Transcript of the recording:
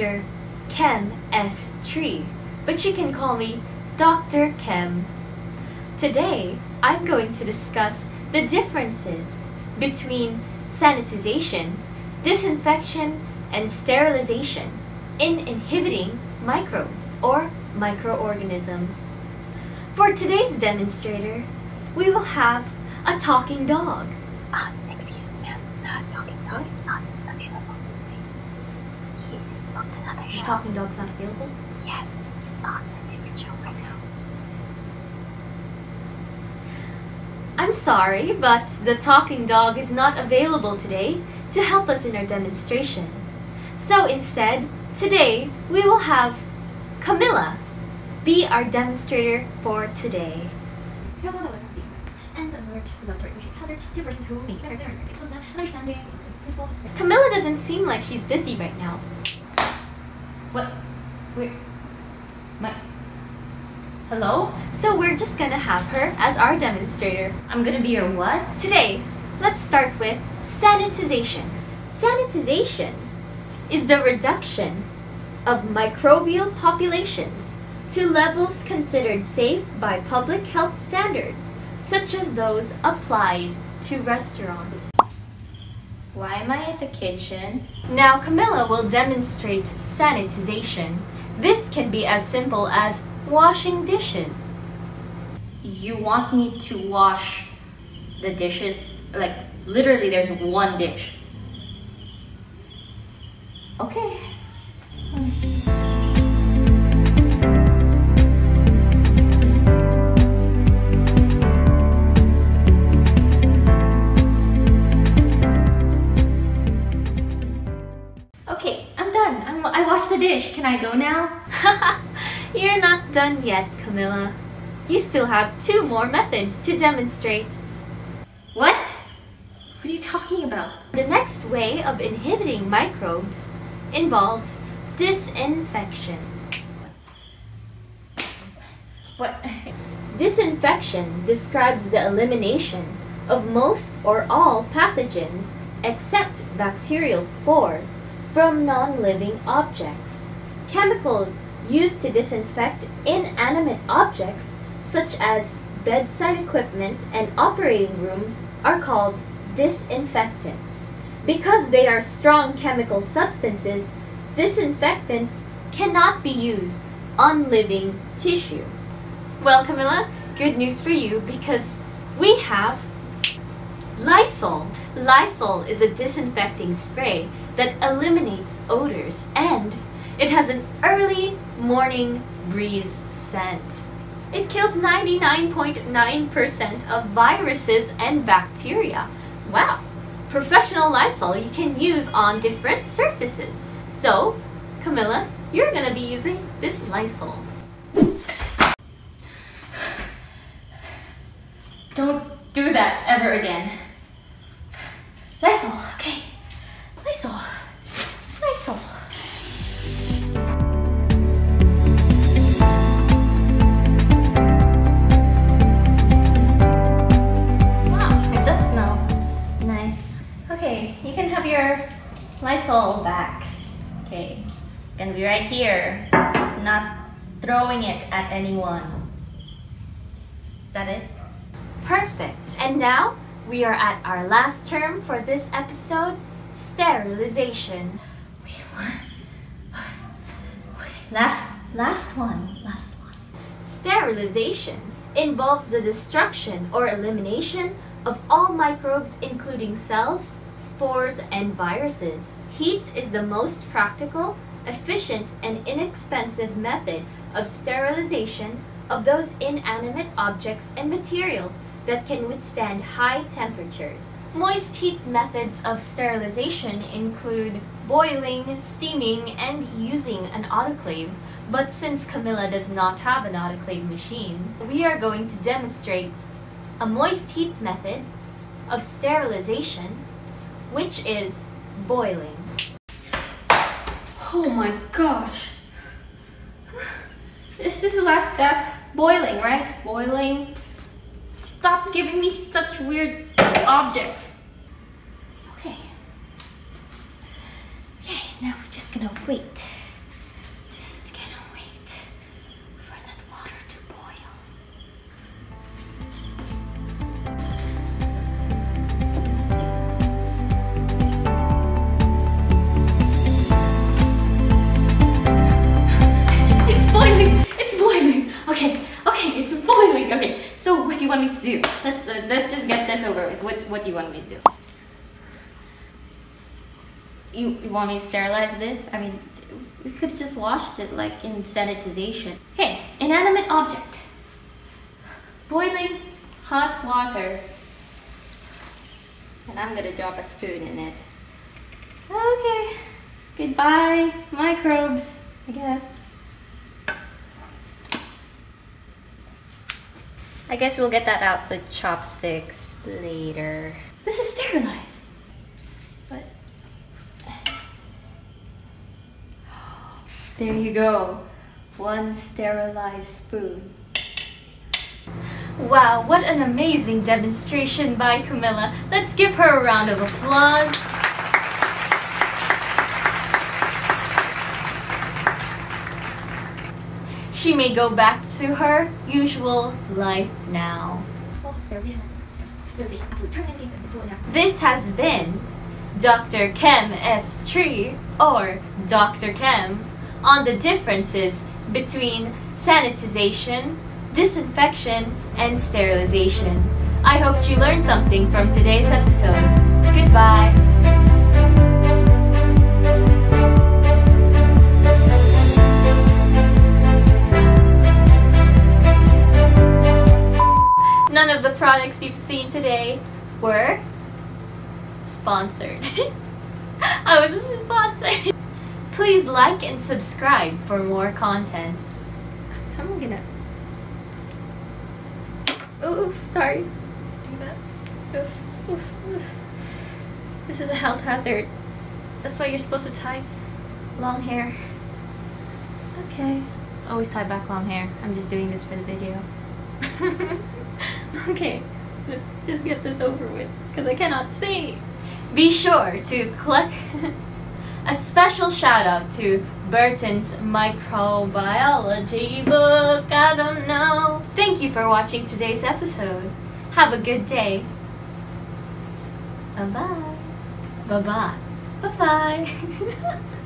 Dr. Chem S. Tree, but you can call me Dr. Chem. Today, I'm going to discuss the differences between sanitization, disinfection, and sterilization in inhibiting microbes or microorganisms. For today's demonstrator, we will have a talking dog. Um, excuse me, ma'am. The talking dog is not available today. He is booked another The show. Talking dog's not available. yes, he's on a different show right now. I'm sorry, but the talking dog is not available today to help us in our demonstration. So instead, today we will have Camilla be our demonstrator for today. and alert laboratory associated hazard to persons who may better their exposed and understanding its principles. Camilla doesn't seem like she's busy right now. What? Wait. My. Hello? So we're just gonna have her as our demonstrator. I'm gonna be your what? Today, let's start with sanitization. Sanitization is the reduction of microbial populations to levels considered safe by public health standards, such as those applied to restaurants. Why am I at the kitchen? Now Camilla will demonstrate sanitization. This can be as simple as washing dishes. You want me to wash the dishes? Like, literally, there's one dish. Okay. You're not done yet, Camilla. You still have two more methods to demonstrate. What? What are you talking about? The next way of inhibiting microbes involves disinfection. What? Disinfection describes the elimination of most or all pathogens except bacterial spores from non-living objects. Chemicals used to disinfect inanimate objects such as bedside equipment and operating rooms are called disinfectants. Because they are strong chemical substances, disinfectants cannot be used on living tissue. Well, Camilla, good news for you because we have Lysol. Lysol is a disinfecting spray that eliminates odors and it has an early morning breeze scent. It kills 99.9% of viruses and bacteria. Wow! Professional Lysol you can use on different surfaces. So, Camilla, you're gonna be using this Lysol. Don't do that ever again. Here. Not throwing it at anyone. Is that it? Perfect. And now we are at our last term for this episode sterilization. Wait, what? Okay, last, last one. Last one. Sterilization involves the destruction or elimination of all microbes, including cells, spores, and viruses. Heat is the most practical, efficient, and inexpensive method of sterilization of those inanimate objects and materials that can withstand high temperatures. Moist heat methods of sterilization include boiling, steaming, and using an autoclave. But since Camilla does not have an autoclave machine, we are going to demonstrate a moist heat method of sterilization, which is boiling. Oh my gosh. This is the last step. Boiling, right? Boiling. Stop giving me such weird objects. Okay. Okay, now we're just gonna wait. Want me to do? Let's let's just get this over with. What what do you want me to do? You, you want me to sterilize this? I mean, we could just washed it like in sanitization. Okay, inanimate object. Boiling hot water. And I'm gonna drop a spoon in it. Okay. Goodbye, microbes, I guess. I guess we'll get that out with chopsticks later. This is sterilized. But there you go. One sterilized spoon. Wow, what an amazing demonstration by Camilla. Let's give her a round of applause. She may go back to her usual life now. This has been Dr. Chem S. Tree or Dr. Chem on the differences between sanitization, disinfection, and sterilization. I hope you learned something from today's episode. Goodbye. You've seen today were sponsored. I wasn't sponsored. Please like and subscribe for more content. I'm gonna. Oof, sorry. Oof, oof, oof. This is a health hazard. That's why you're supposed to tie long hair. Okay. Always tie back long hair. I'm just doing this for the video. okay, let's just get this over with because I cannot see. Be sure to click a special shout out to Burton's microbiology book. I don't know. Thank you for watching today's episode. Have a good day. Bye bye. Bye bye. Bye bye.